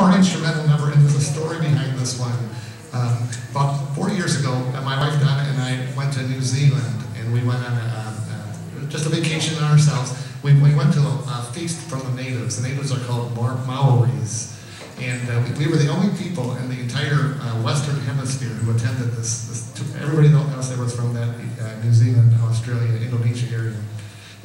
more instrumental number, and there's a story behind this one. Um, about 40 years ago, uh, my wife Donna and I went to New Zealand, and we went on a, just a vacation on ourselves. We, we went to a, a, feast from the natives. The natives are called Maoris. And uh, we, we, were the only people in the entire uh, Western Hemisphere who attended this. this everybody else there was from that uh, New Zealand, Australia, Indonesia area.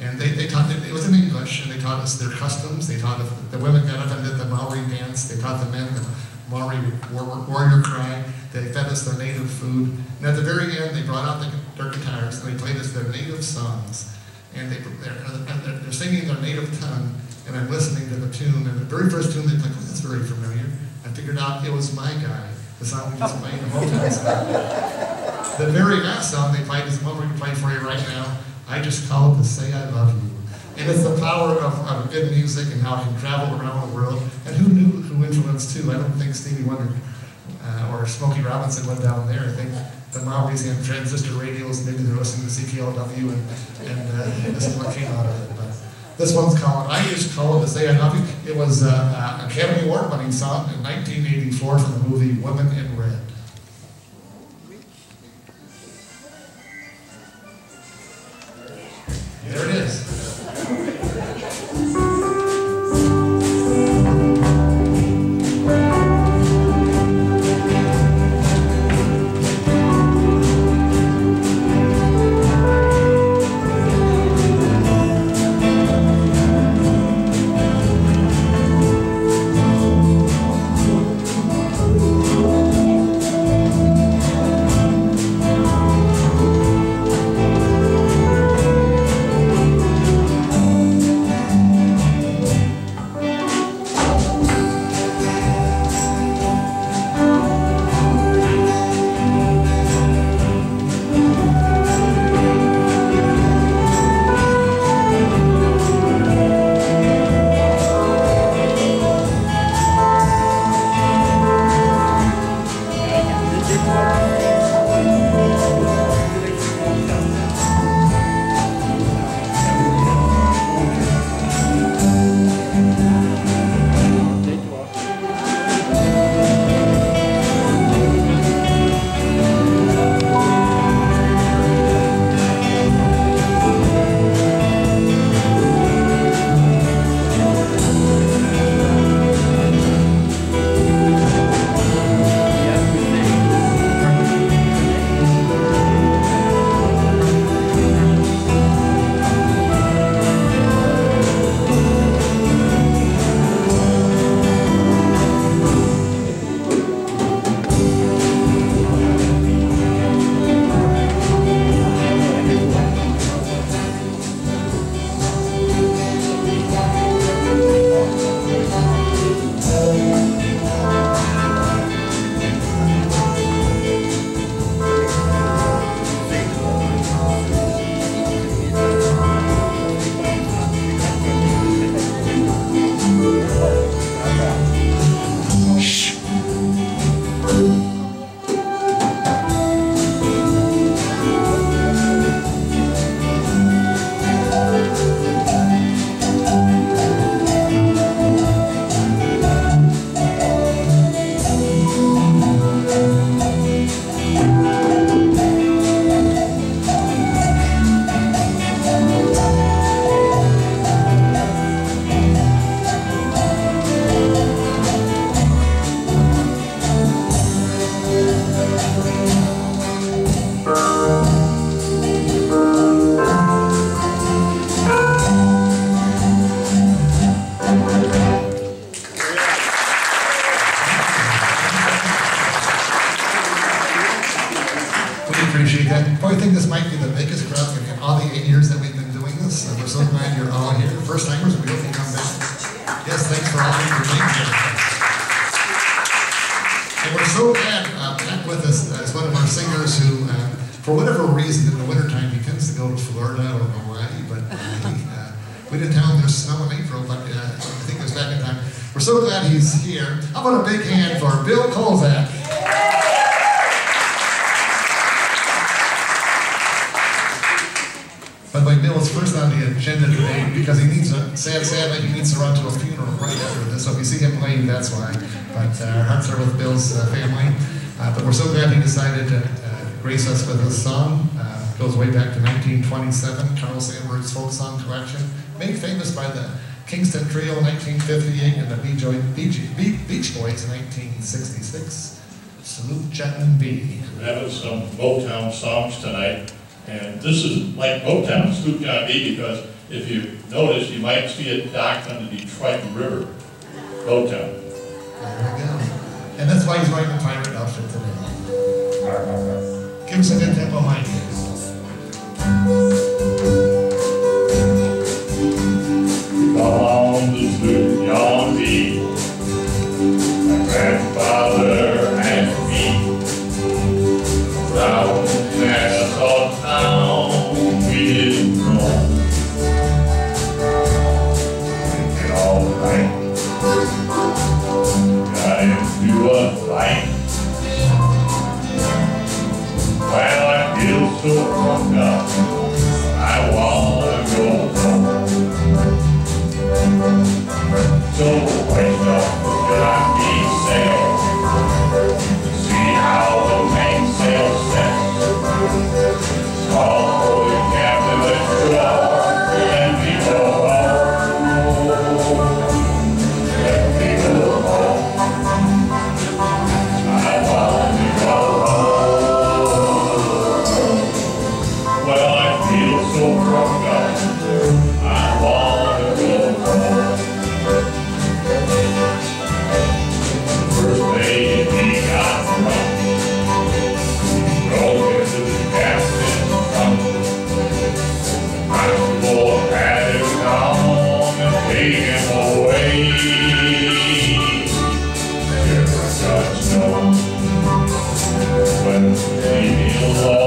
And they, they taught, it was in English, and they taught us their customs. They taught us, the women got up and did the Maori dance. They taught the men the Maori warrior cry. They fed us their native food. And at the very end, they brought out the, their guitars and they played us their native songs. And they, they're, they're singing their native tongue, and I'm listening to the tune. And the very first tune, they played, oh, that's very familiar. I figured out it was my guy, the song we just played a moment ago. The very last song they played is the one we're going to play for you right now. I just called to say I love you. And it's the power of, of good music and how it can travel around the world. And who knew who influenced too? I don't think Stevie Wonder uh, or Smokey Robinson went down there. I think the Maoris had transistor radios, maybe they're listening to CKLW, and, and uh, this is what came out of it. But this one's called, I it to say I love you. It was uh, an Academy Award winning song in 1984 from the movie Women in Red. years that we've been doing this, and we're so glad you're all here. First timers, we hope you come back. Yes, thanks for all your being here. And we're so glad uh, Pat with us as one of our singers who, uh, for whatever reason, in the wintertime, he tends to go to Florida or Hawaii, but uh, we didn't tell him there's snow in April, but uh, I think it was back in time. We're so glad he's here. How about a big hand for Bill Kolzak? because he needs to, say sad he needs to run to a funeral right after this. So if you see him playing, that's why. But uh, our hearts are with Bill's uh, family. Uh, but we're so glad he decided to uh, grace us with this song. it goes way back to 1927, Carl Sandburg's folk song collection, made famous by the Kingston Trio in 1958 and the Beach, Beach, Beach Boys in 1966. Sloop Chapman B. We have some Motown songs tonight and this is like Motown, Sloop John B, because if you notice, you might see it docked on the Detroit River. Motown. There we go. And that's why he's wearing the pirate outfit today. Give us a good tempo, Mike. When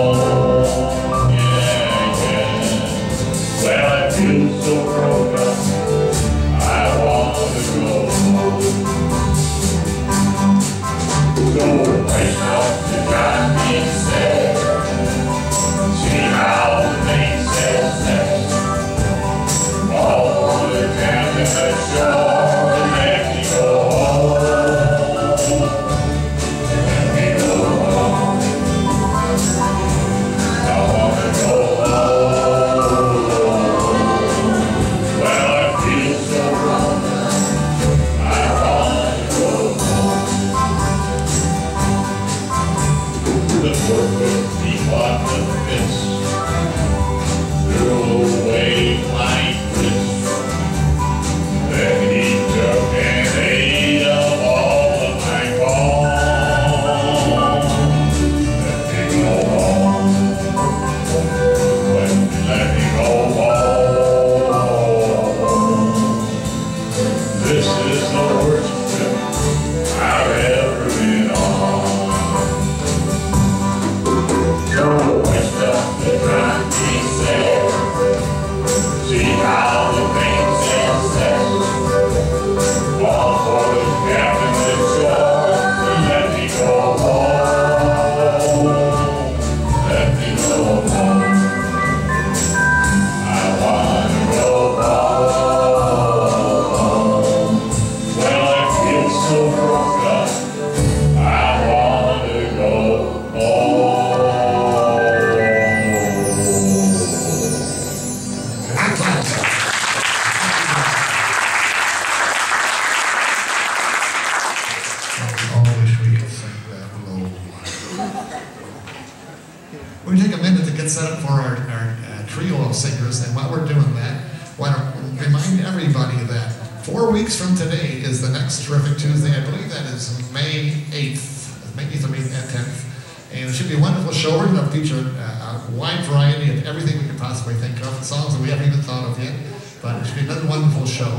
today is the next terrific Tuesday. I believe that is May 8th, May 8th or May 10th. And it should be a wonderful show. We're going to feature uh, a wide variety of everything we could possibly think of, songs that we haven't even thought of yet. But it should be another wonderful show.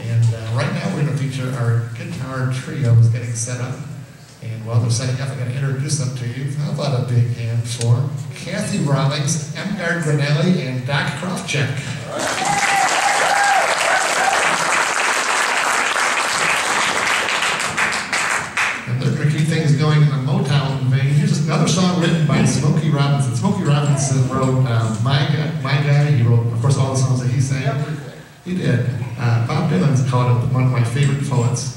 And uh, right now we're going to feature our guitar trio is getting set up. And while they're setting up, I'm going to introduce them to you. How about a big hand for Kathy Rawlings, Emgard Granelli, and Doc Krofcheck. And they're going to keep things going in the Motown vein. Here's another song written by Smokey Robinson. Smokey Robinson wrote uh, My Guy, My Guy. He wrote, of course, all the songs that he's sang? Everything. He did. Uh, Bob Dylan's called him one of my favorite poets,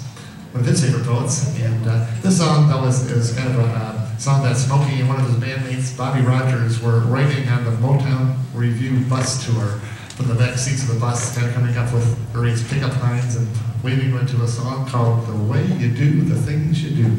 one of his favorite poets. And uh, this song, that was is kind of a uh, song that Smokey and one of his bandmates, Bobby Rogers, were writing on the Motown Revue bus tour from the back seats of the bus, kind of coming up with various pickup lines and weaving into a song called The Way You Do the Things You Do.